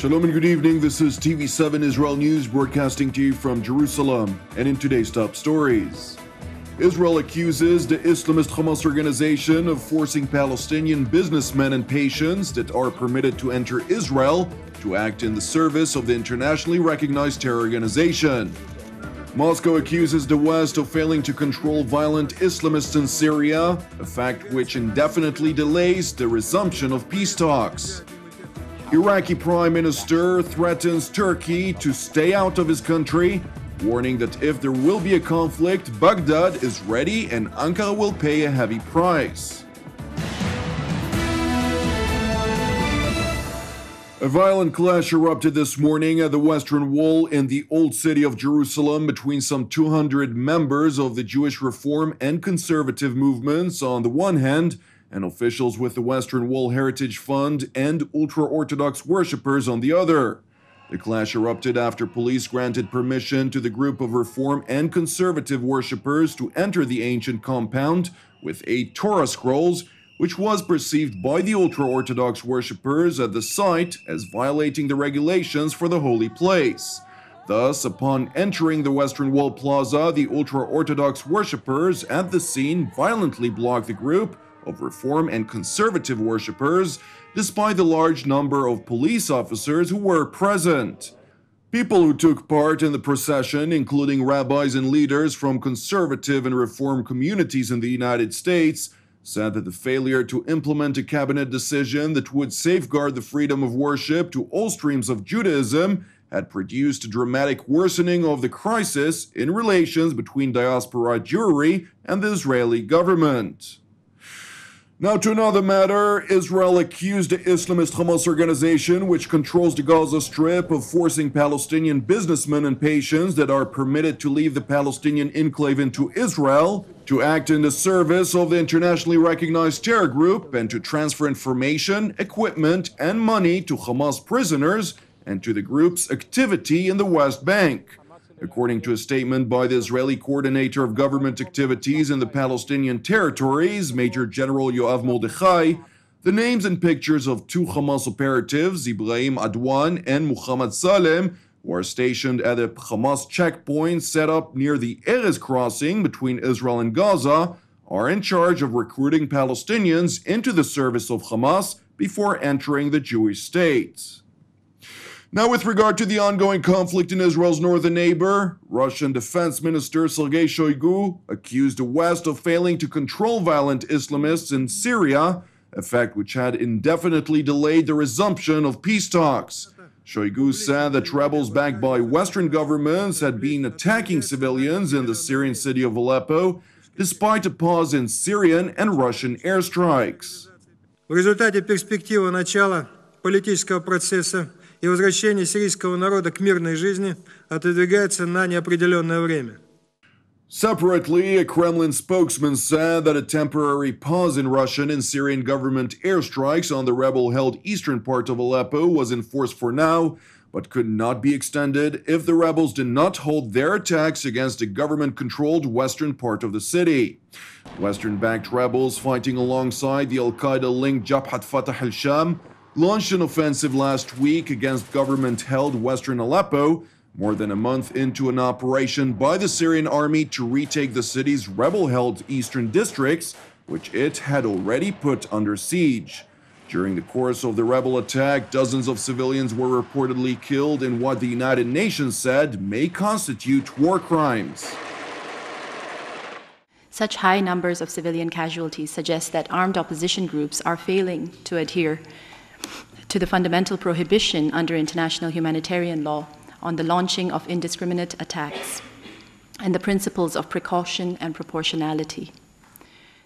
Shalom and good evening. This is TV7 Israel News broadcasting to you from Jerusalem. And in today's top stories, Israel accuses the Islamist Hamas organization of forcing Palestinian businessmen and patients that are permitted to enter Israel to act in the service of the internationally recognized terror organization. Moscow accuses the West of failing to control violent Islamists in Syria, a fact which indefinitely delays the resumption of peace talks. Iraqi Prime Minister threatens Turkey to stay out of his country, warning that if there will be a conflict, Baghdad is ready and Ankara will pay a heavy price. A violent clash erupted this morning at the Western Wall in the Old City of Jerusalem between some 200 members of the Jewish Reform and Conservative movements on the one hand, and officials with the Western Wall Heritage Fund and ultra Orthodox worshippers on the other. The clash erupted after police granted permission to the group of Reform and Conservative worshippers to enter the ancient compound with eight Torah scrolls which was perceived by the ultra Orthodox worshippers at the site as violating the regulations for the holy place. Thus, upon entering the Western Wall Plaza, the ultra Orthodox worshippers at the scene violently blocked the group of Reform and Conservative worshippers, despite the large number of police officers who were present. People who took part in the procession, including rabbis and leaders from conservative and reform communities in the United States, said that the failure to implement a cabinet decision that would safeguard the freedom of worship to all streams of Judaism had produced a dramatic worsening of the crisis in relations between diaspora Jewry and the Israeli government. Now to another matter, Israel accused the Islamist Hamas organization, which controls the Gaza Strip, of forcing Palestinian businessmen and patients that are permitted to leave the Palestinian enclave into Israel to act in the service of the internationally recognized terror group and to transfer information, equipment, and money to Hamas prisoners and to the group's activity in the West Bank. According to a statement by the Israeli coordinator of government activities in the Palestinian territories, Major General Yoav Mordechai, the names and pictures of two Hamas operatives, Ibrahim Adwan and Muhammad Salem, who are stationed at a Hamas checkpoint set up near the Erez crossing between Israel and Gaza, are in charge of recruiting Palestinians into the service of Hamas before entering the Jewish state. Now, with regard to the ongoing conflict in Israel's northern neighbor, Russian Defense Minister Sergei Shoigu accused the West of failing to control violent Islamists in Syria, a fact which had indefinitely delayed the resumption of peace talks. Shoigu said that rebels backed by Western governments had been attacking civilians in the Syrian city of Aleppo, despite a pause in Syrian and Russian airstrikes. В результате перспектива начала политического процесса и возвращение сирийского народа к мирной жизни отодвигается на неопределенное время. Separately, a Kremlin spokesman said that a temporary pause in Russian and Syrian government airstrikes on the rebel held eastern part of Aleppo was in force for now, but could not be extended if the rebels did not hold their attacks against the government controlled western part of the city. Western backed rebels fighting alongside the Al Qaeda linked Jabhat Fatah al Sham launched an offensive last week against government held western Aleppo, more than a month into an operation by the Syrian army to retake the city's rebel held eastern districts, which it had already put under siege. During the course of the rebel attack, dozens of civilians were reportedly killed in what the United Nations said may constitute war crimes. Such high numbers of civilian casualties suggest that armed opposition groups are failing to adhere to the fundamental prohibition under international humanitarian law on the launching of indiscriminate attacks and the principles of precaution and proportionality.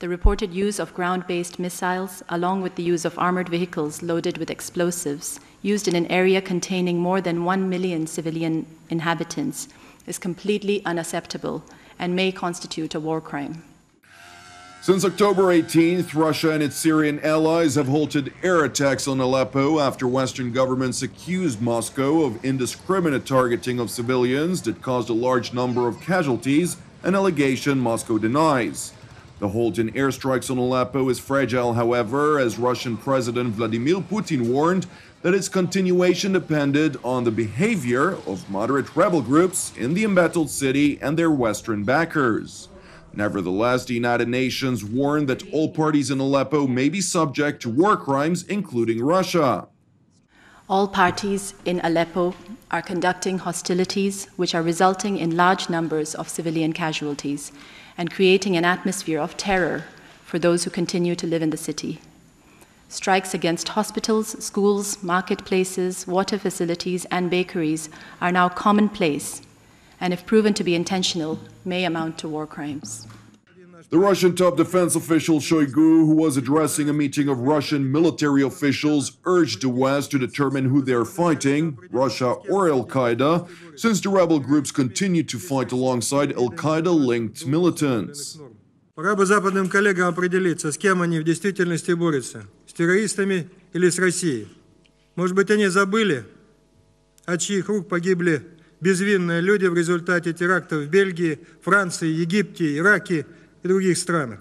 The reported use of ground based missiles, along with the use of armored vehicles loaded with explosives, used in an area containing more than 1 million civilian inhabitants, is completely unacceptable and may constitute a war crime. Since October 18th, Russia and its Syrian allies have halted air attacks on Aleppo after Western governments accused Moscow of indiscriminate targeting of civilians that caused a large number of casualties, an allegation Moscow denies. The halt in airstrikes on Aleppo is fragile, however, as Russian President Vladimir Putin warned that its continuation depended on the behavior of moderate rebel groups in the embattled city and their Western backers. Nevertheless, the United Nations warned that all parties in Aleppo may be subject to war crimes, including Russia. All parties in Aleppo are conducting hostilities which are resulting in large numbers of civilian casualties and creating an atmosphere of terror for those who continue to live in the city. Strikes against hospitals, schools, marketplaces, water facilities, and bakeries are now commonplace, and if proven to be intentional, may amount to war crimes. The Russian top defense official Shoigu, who was addressing a meeting of Russian military officials, urged the West to determine who they are fighting, Russia or Al Qaeda, since the rebel groups continue to fight alongside Al Qaeda linked militants. Пора бы западным коллегам определиться, с кем они в действительности борются. С террористами или с Россией. Может быть, они забыли, от чьих рук погибли безвинные люди в результате терактов в Бельгии, Франции, Египте, Ираке и других странах.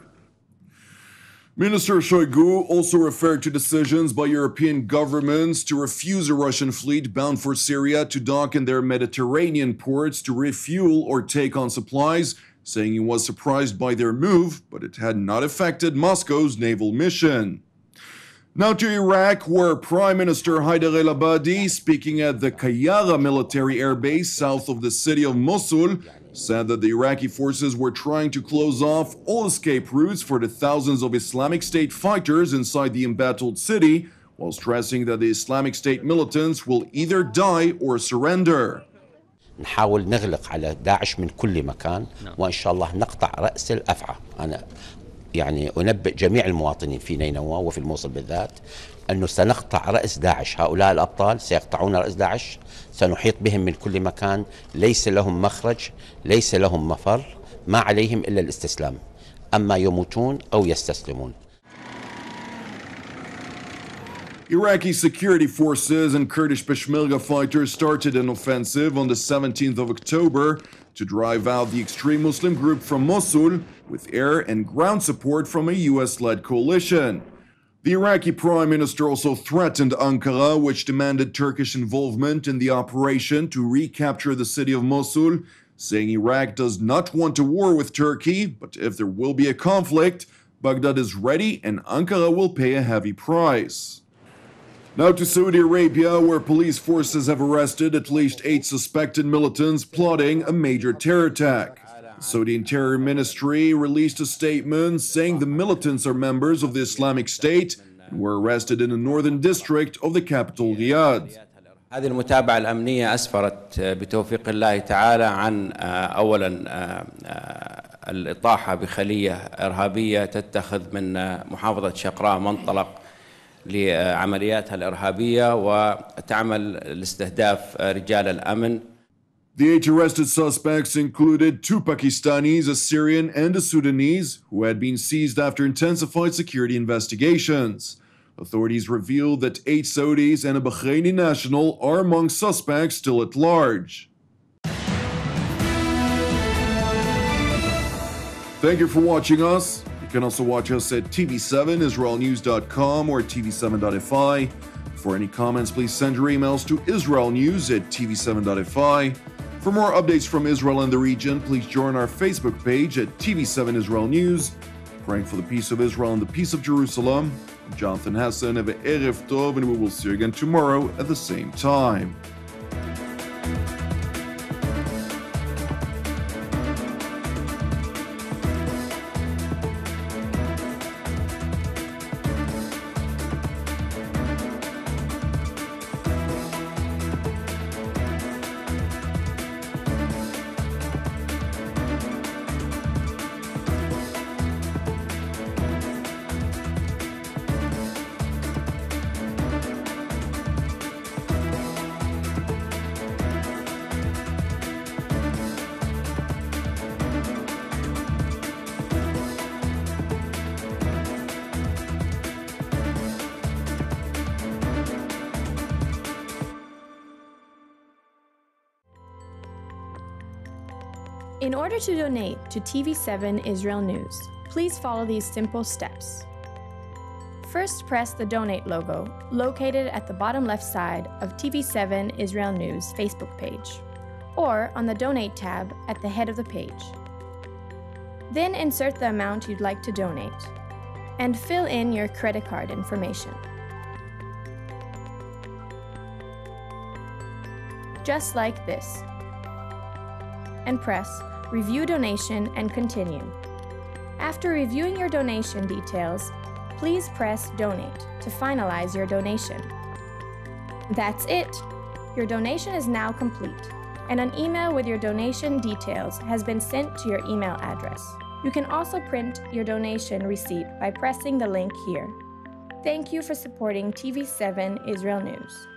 Minister Shoigu also referred to decisions by European governments to refuse a Russian fleet bound for Syria to dock in their Mediterranean ports to refuel or take on supplies saying he was surprised by their move, but it had not affected Moscow's naval mission. Now to Iraq, where Prime Minister Haider el Abadi, speaking at the Qayyara military air base south of the city of Mosul, said that the Iraqi forces were trying to close off all escape routes for the thousands of Islamic State fighters inside the embattled city, while stressing that the Islamic State militants will either die or surrender. نحاول نغلق على داعش من كل مكان وان شاء الله نقطع راس الافعى انا يعني أنبئ جميع المواطنين في نينوى وفي الموصل بالذات أنه سنقطع رأس داعش. هؤلاء الأبطال سيقطعون رأس داعش سنحيط بهم من كل مكان. ليس لهم مخرج ليس لهم مفر ما عليهم إلا الاستسلام. أما يموتون أو يستسلمون. Iraqi security forces and Kurdish Peshmerga fighters started an offensive on the 17th of October to drive out the extreme Muslim group from Mosul with air and ground support from a US led coalition. The Iraqi prime minister also threatened Ankara, which demanded Turkish involvement in the operation to recapture the city of Mosul, saying Iraq does not want a war with Turkey, but if there will be a conflict, Baghdad is ready and Ankara will pay a heavy price. Now to Saudi Arabia, where police forces have arrested at least eight suspected militants plotting a major terror attack. The Saudi Interior Ministry released a statement saying the militants are members of the Islamic State and were arrested in the northern district of the capital Riyadh. هذه المتابعة الأمنية أسفرت بتوفيق الله تعالى عن أولا الإطاحة بخلية إرهابية تتخذ من محافظة شقراء منطلق لعملياتها الإرهابية وتعمل لاستهداف رجال الأمن the eight arrested suspects included two Pakistanis, a Syrian, and a Sudanese, who had been seized after intensified security investigations. Authorities revealed that eight Saudis and a Bahraini national are among suspects still at large. Thank you for watching us. You can also watch us at TV7IsraelNews.com or TV7.fi. For any comments, please send your emails to IsraelNews at TV7.fi. For more updates from Israel and the region, please join our Facebook page at TV7 Israel News. Praying for the peace of Israel and the peace of Jerusalem. I'm Jonathan Hassan. An Erev Tov, and we will see you again tomorrow at the same time. In order to donate to TV7 Israel News, please follow these simple steps. First, press the Donate logo located at the bottom left side of TV7 Israel News Facebook page, or on the Donate tab at the head of the page. Then insert the amount you'd like to donate and fill in your credit card information. Just like this. And press Review Donation and continue. After reviewing your donation details, please press Donate to finalize your donation. That's it! Your donation is now complete, and an email with your donation details has been sent to your email address. You can also print your donation receipt by pressing the link here. Thank you for supporting TV7 Israel News.